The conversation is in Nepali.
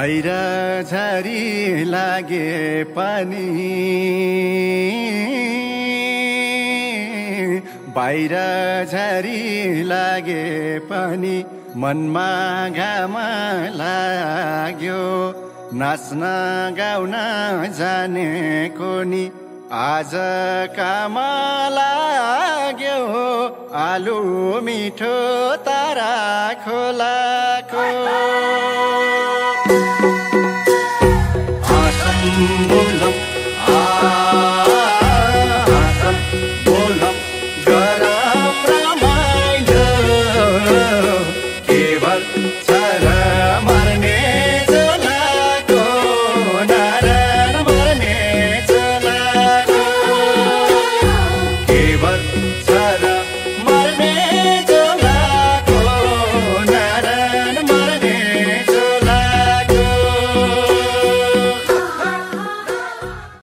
बाहिर झरी लागे पनि। बाहिर झरी लागे पनि मनमा घाम लाग्यो। नाच्न गाउन जानेको नि आज काम लाग्यो। आलु मिठो तारा खोलाको